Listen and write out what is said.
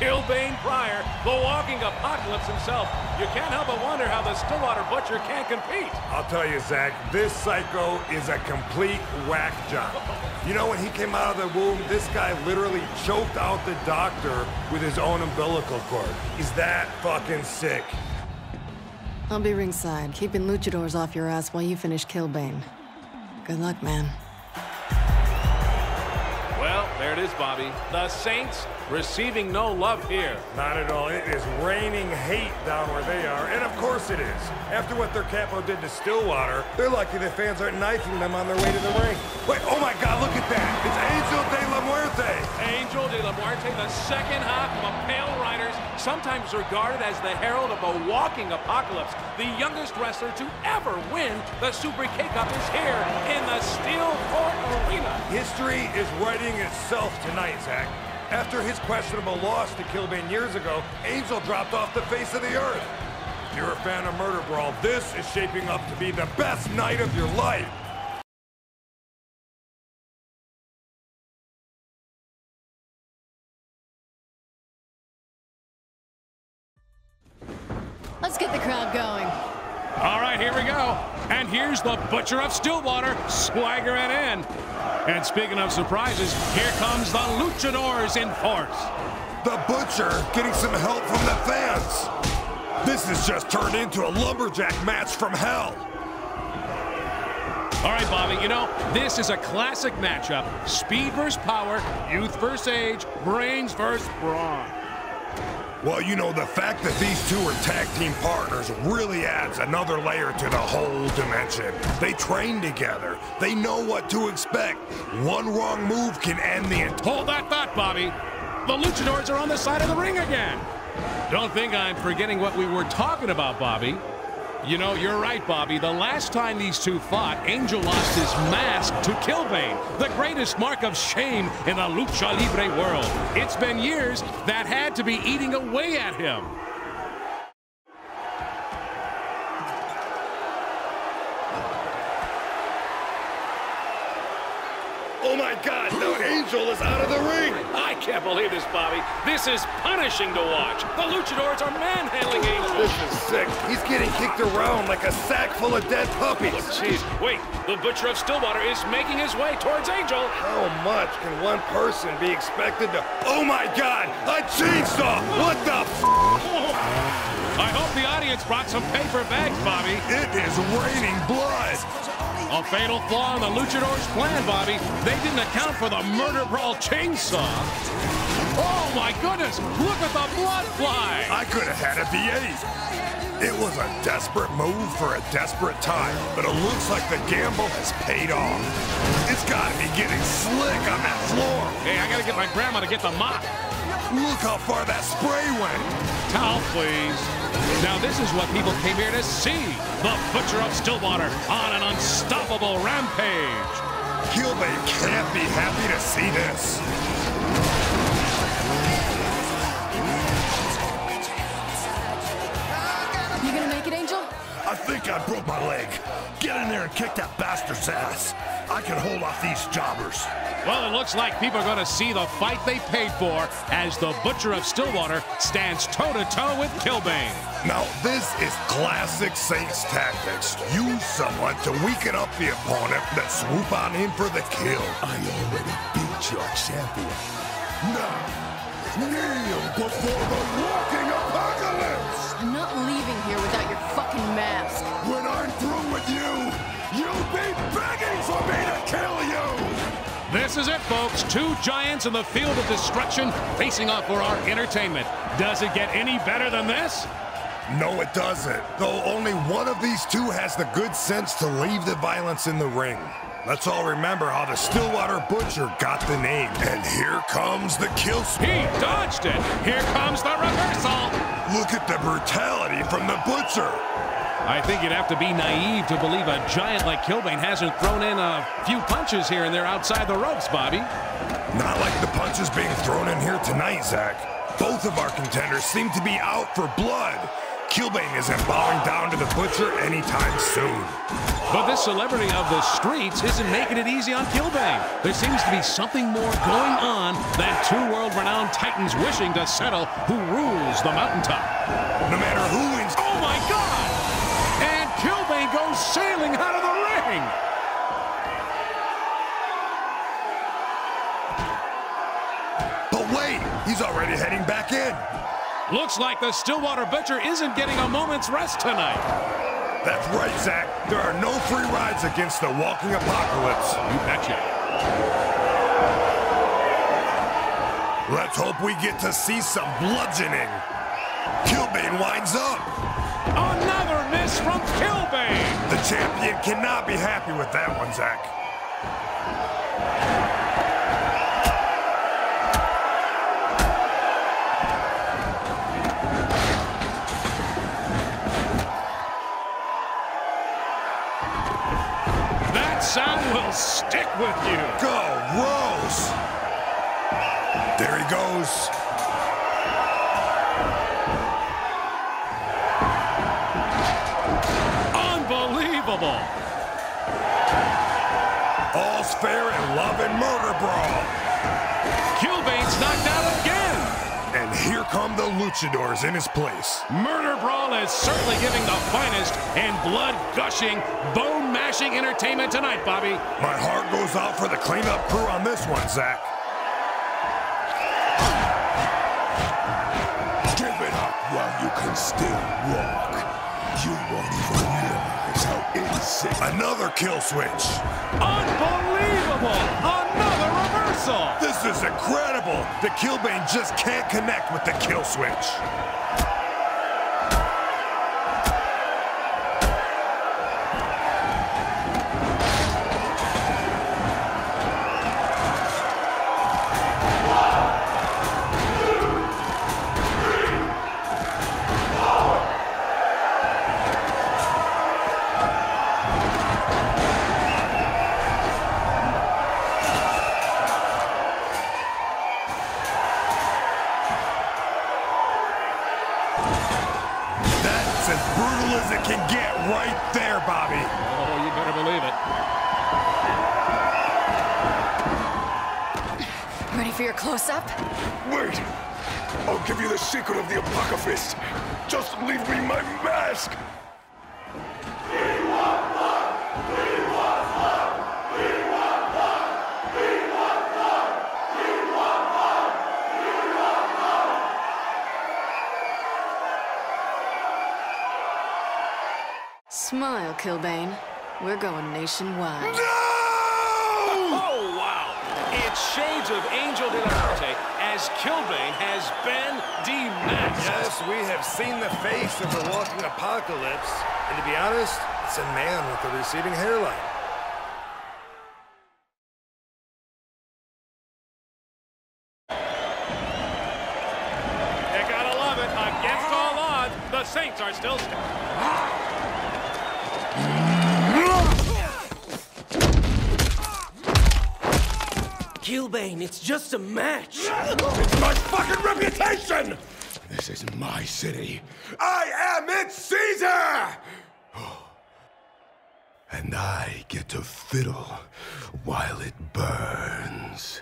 Killbane Pryor, the walking apocalypse himself. You can't help but wonder how the Stillwater Butcher can't compete. I'll tell you, Zach, this psycho is a complete whack job. You know, when he came out of the womb, this guy literally choked out the doctor with his own umbilical cord. He's that fucking sick. I'll be ringside, keeping luchadors off your ass while you finish Killbane. Good luck, man. There it is, Bobby. The Saints receiving no love here. Not at all. It is raining hate down where they are, and of course it is. After what their capo did to Stillwater, they're lucky the fans aren't knifing them on their way to the ring. Wait, oh my God, look at that! It's Angel de la Muerte! Angel de la Muerte, the second half of a Pale Sometimes regarded as the herald of a walking apocalypse. The youngest wrestler to ever win the Super K-Cup is here in the Steel Court Arena. History is writing itself tonight, Zach. After his questionable loss to Killbane years ago, Angel dropped off the face of the earth. If you're a fan of Murder Brawl, this is shaping up to be the best night of your life. Let's get the crowd going. All right, here we go. And here's the Butcher of Stillwater swaggering in. And speaking of surprises, here comes the Luchadors in force. The Butcher getting some help from the fans. This has just turned into a lumberjack match from hell. All right, Bobby, you know, this is a classic matchup. Speed versus power, youth versus age, brains versus brawn. Well, you know, the fact that these two are tag team partners really adds another layer to the whole dimension. They train together. They know what to expect. One wrong move can end the entire... Hold that thought, Bobby. The Luchadors are on the side of the ring again. Don't think I'm forgetting what we were talking about, Bobby. You know, you're right, Bobby. The last time these two fought, Angel lost his mask to Killbane, the greatest mark of shame in the lucha libre world. It's been years that had to be eating away at him. Oh my God, now Angel is out of the ring. I can't believe this, Bobby. This is punishing to watch. The Luchadors are manhandling Angel. This is sick. He's getting kicked around like a sack full of dead puppies. Jeez, wait. The Butcher of Stillwater is making his way towards Angel. How much can one person be expected to... Oh my God, a chainsaw! What the I hope the audience brought some paper bags, Bobby. It is raining blood. A fatal flaw in the Luchadors' plan, Bobby. They didn't account for the murder brawl chainsaw. Oh, my goodness. Look at the blood fly. I could have had a V8. It was a desperate move for a desperate time, but it looks like the gamble has paid off. It's got to be getting slick on that floor. Hey, I got to get my grandma to get the mop. Look how far that spray went. Towel, please. Now, this is what people came here to see. The Butcher of Stillwater on an unstoppable rampage. Kilbane can't be happy to see this. You gonna make it, Angel? I think I broke my leg. Get in there and kick that bastard's ass. I can hold off these jobbers. Well, it looks like people are going to see the fight they paid for as the Butcher of Stillwater stands toe-to-toe with Killbane. Now, this is classic Saints tactics. Use someone to weaken up the opponent, then swoop on in for the kill. I already beat your champion. Now, kneel before the walking apocalypse! I'm not leaving here without your fucking mask. When I'm through with you, you'll be begging for me to kill you! This is it, folks. Two giants in the field of destruction facing off for our entertainment. Does it get any better than this? No, it doesn't. Though only one of these two has the good sense to leave the violence in the ring. Let's all remember how the Stillwater Butcher got the name. And here comes the kill He dodged it. Here comes the reversal. Look at the brutality from the Butcher. I think you'd have to be naive to believe a giant like Killbane hasn't thrown in a few punches here and there outside the ropes, Bobby. Not like the punches being thrown in here tonight, Zach. Both of our contenders seem to be out for blood. Killbane isn't bowing down to the Butcher anytime soon. But this celebrity of the streets isn't making it easy on Killbane. There seems to be something more going on than two world-renowned titans wishing to settle who rules the mountaintop. No matter who wins... Oh my God! Goes sailing out of the ring! But wait, he's already heading back in. Looks like the Stillwater Butcher isn't getting a moment's rest tonight. That's right, Zach. There are no free rides against the walking apocalypse. You betcha. Let's hope we get to see some bludgeoning. Killbane winds up. Another miss from Killbane! The champion cannot be happy with that one, Zach. That sound will stick with you. Go, Rose! There he goes. Unbelievable. All's fair in love and murder brawl. Killbane's knocked out again. And here come the luchadors in his place. Murder Brawl is certainly giving the finest and blood-gushing, bone-mashing entertainment tonight, Bobby. My heart goes out for the cleanup crew on this one, Zach. Give it up while you can still walk. You won't even realize how insane. Another kill switch. Unbelievable! Another reversal! This is incredible. The Killbane just can't connect with the kill switch. For your close-up? Wait! I'll give you the secret of the Apocalypse. Just leave me my mask! Smile, Killbane. We're going nationwide. Wow! It's shades of Angel de la Muerte as Killbane has been dematched. Yes, we have seen the face of the walking apocalypse. And to be honest, it's a man with a receding hairline. You gotta love it. Against all odds, the Saints are still... Killbane, it's just a match. It's my fucking reputation! This is my city. I am its Caesar! And I get to fiddle while it burns.